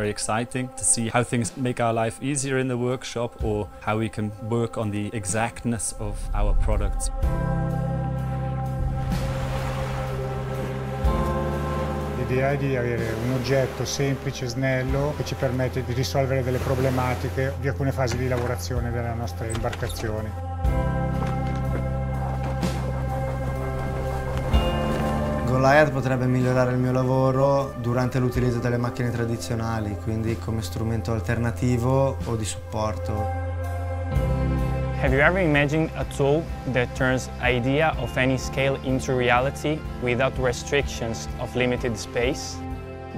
Very exciting to see how things make our life easier in the workshop or how we can work on the exactness of our products. L'idea è di avere un oggetto semplice, snello, che ci permette di risolvere delle problematiche di alcune fasi di lavorazione delle nostre Goliath potrebbe migliorare il mio lavoro durante l'utilizzo delle macchine tradizionali, quindi come strumento alternativo o di supporto. Have you ever imagined a tool that turns idea of any scale into reality without restrictions of limited space?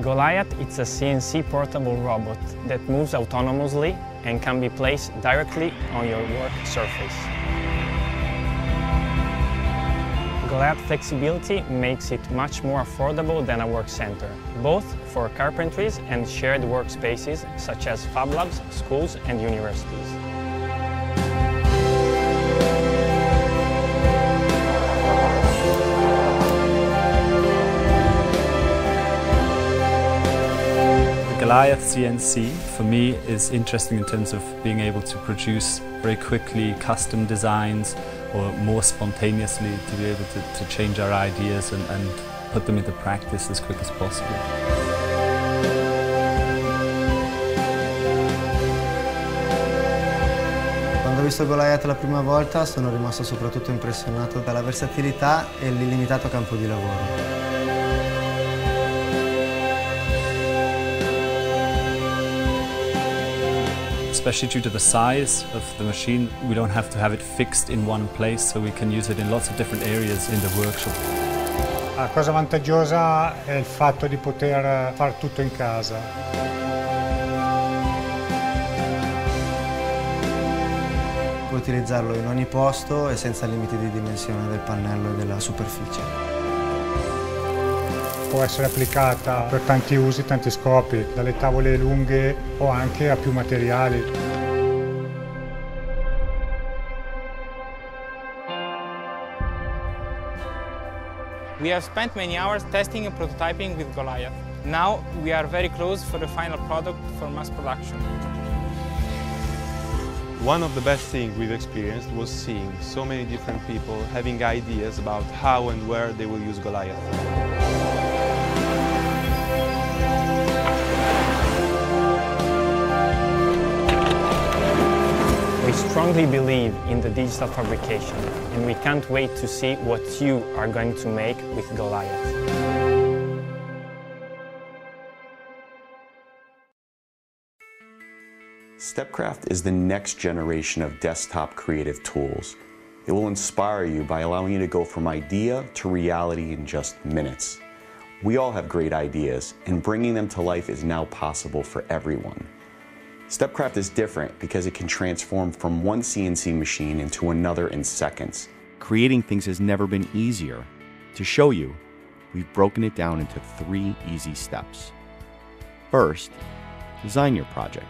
Goliath is a CNC portable robot that moves autonomously and can be placed directly on your work surface. Goliath flexibility makes it much more affordable than a work center, both for carpentries and shared workspaces such as fab labs, schools and universities. The Goliath CNC for me is interesting in terms of being able to produce very quickly custom designs or more spontaneously to be able to, to change our ideas and, and put them into practice as quick as possible. Quando ho visto Goliath la prima volta sono rimasto soprattutto impressionato dalla versatilità e l'illimitato campo di lavoro. Especially due to the size of the machine. We don't have to have it fixed in one place, so we can use it in lots of different areas in the workshop. La cosa vantaggiosa è il fatto di poter fare tutto in casa. Puoi utilizzarlo in ogni posto e senza limiti di dimensione del pannello e della superficie. Può essere applicata per tanti usi, tanti scopi, dalle tavole lunghe o anche a più materiali. We have spent many hours testing and prototyping with Goliath. Now we are very close for the final product for mass production. One of the best things we've experienced was seeing so many different people having ideas about how and where they will use Goliath. Strongly believe in the digital fabrication and we can't wait to see what you are going to make with Goliath. StepCraft is the next generation of desktop creative tools. It will inspire you by allowing you to go from idea to reality in just minutes. We all have great ideas, and bringing them to life is now possible for everyone. StepCraft is different because it can transform from one CNC machine into another in seconds. Creating things has never been easier. To show you, we've broken it down into three easy steps. First, design your project.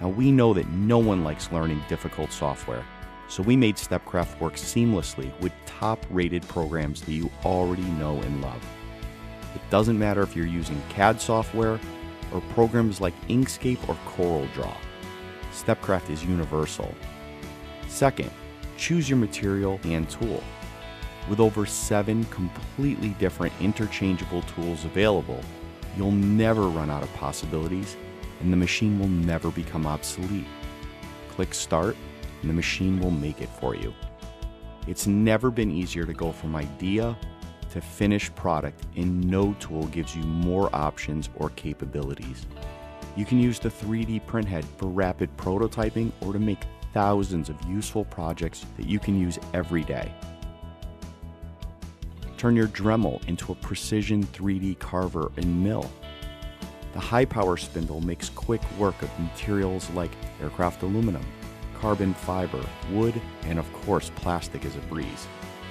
Now, we know that no one likes learning difficult software, so we made StepCraft work seamlessly with top rated programs that you already know and love. It doesn't matter if you're using CAD software or programs like Inkscape or CorelDRAW. StepCraft is universal. Second, choose your material and tool. With over seven completely different interchangeable tools available, you'll never run out of possibilities and the machine will never become obsolete. Click Start and the machine will make it for you. It's never been easier to go from idea to finished product, and no tool gives you more options or capabilities. You can use the 3D printhead for rapid prototyping or to make thousands of useful projects that you can use every day. Turn your Dremel into a precision 3D carver and mill. The high power spindle makes quick work of materials like aircraft aluminum, carbon fiber, wood, and of course plastic is a breeze.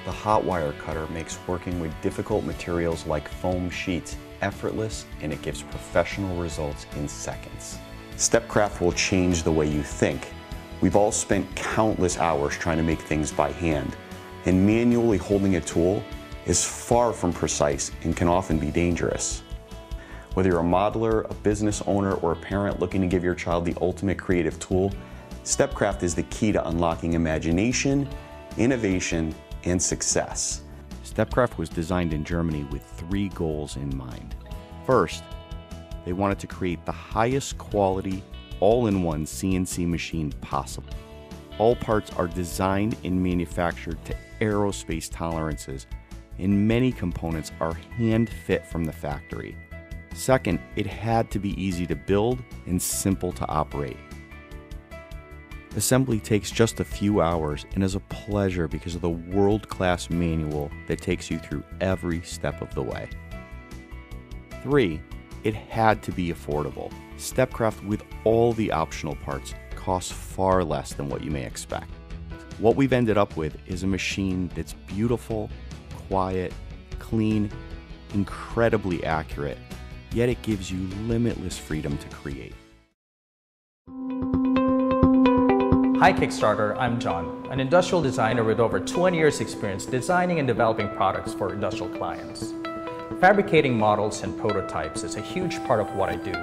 The hot wire cutter makes working with difficult materials like foam sheets effortless and it gives professional results in seconds. StepCraft will change the way you think. We've all spent countless hours trying to make things by hand, and manually holding a tool is far from precise and can often be dangerous. Whether you're a modeler, a business owner, or a parent looking to give your child the ultimate creative tool, StepCraft is the key to unlocking imagination, innovation, and success. StepCraft was designed in Germany with three goals in mind. First, they wanted to create the highest quality, all in one CNC machine possible. All parts are designed and manufactured to aerospace tolerances, and many components are hand fit from the factory. Second, it had to be easy to build and simple to operate. Assembly takes just a few hours and is a pleasure because of the world class manual that takes you through every step of the way. 3. It had to be affordable. Stepcraft, with all the optional parts, costs far less than what you may expect. What we've ended up with is a machine that's beautiful, quiet, clean, incredibly accurate, yet it gives you limitless freedom to create. Hi Kickstarter, I'm John, an industrial designer with over 20 years experience designing and developing products for industrial clients. Fabricating models and prototypes is a huge part of what I do,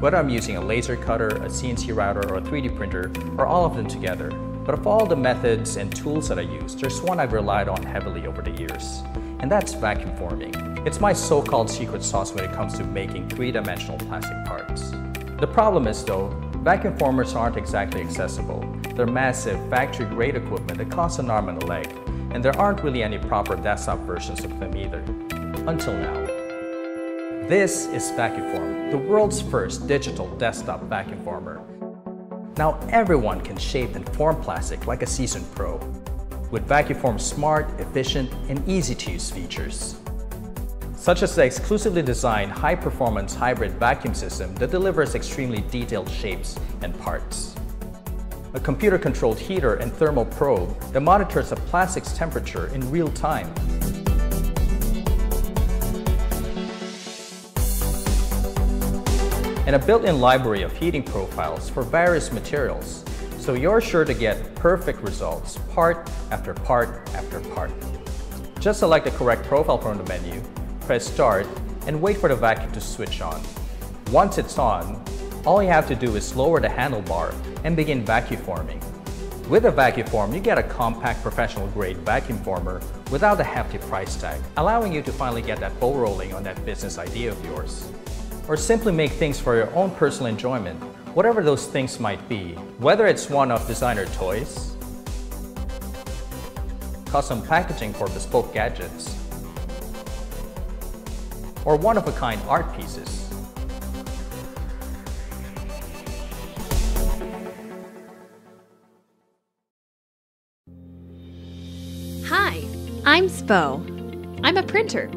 whether I'm using a laser cutter, a CNC router, or a 3D printer, or all of them together. But of all the methods and tools that I use, there's one I've relied on heavily over the years, and that's vacuum forming. It's my so-called secret sauce when it comes to making three-dimensional plastic parts. The problem is though, vacuum formers aren't exactly accessible. They're massive, factory-grade equipment that costs an arm and a leg, and there aren't really any proper desktop versions of them either. Until now. This is Vaquform, the world's first digital desktop vacuum former. Now everyone can shape and form plastic like a seasoned pro, with Vaquform's smart, efficient, and easy-to-use features such as the exclusively designed high-performance hybrid vacuum system that delivers extremely detailed shapes and parts a computer-controlled heater and thermal probe that monitors a plastic's temperature in real time. And a built-in library of heating profiles for various materials, so you're sure to get perfect results part after part after part. Just select the correct profile from the menu, press start, and wait for the vacuum to switch on. Once it's on, all you have to do is lower the handlebar and begin vacuum forming. With a vacuum form, you get a compact professional grade vacuum former without a hefty price tag, allowing you to finally get that ball rolling on that business idea of yours. Or simply make things for your own personal enjoyment, whatever those things might be, whether it's one of designer toys, custom packaging for bespoke gadgets, or one-of-a-kind art pieces. I'm Spo. I'm a printer.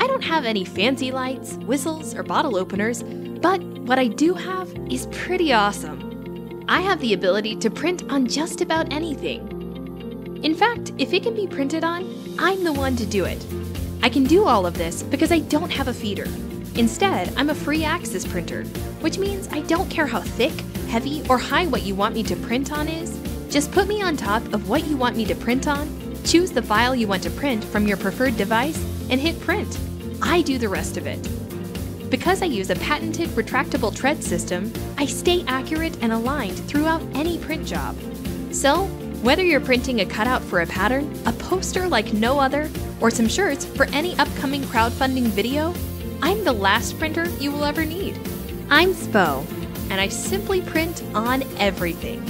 I don't have any fancy lights, whistles, or bottle openers, but what I do have is pretty awesome. I have the ability to print on just about anything. In fact, if it can be printed on, I'm the one to do it. I can do all of this because I don't have a feeder. Instead, I'm a free access printer, which means I don't care how thick, heavy, or high what you want me to print on is. Just put me on top of what you want me to print on Choose the file you want to print from your preferred device and hit print. I do the rest of it. Because I use a patented retractable tread system, I stay accurate and aligned throughout any print job. So, whether you're printing a cutout for a pattern, a poster like no other, or some shirts for any upcoming crowdfunding video, I'm the last printer you will ever need. I'm Spo, and I simply print on everything.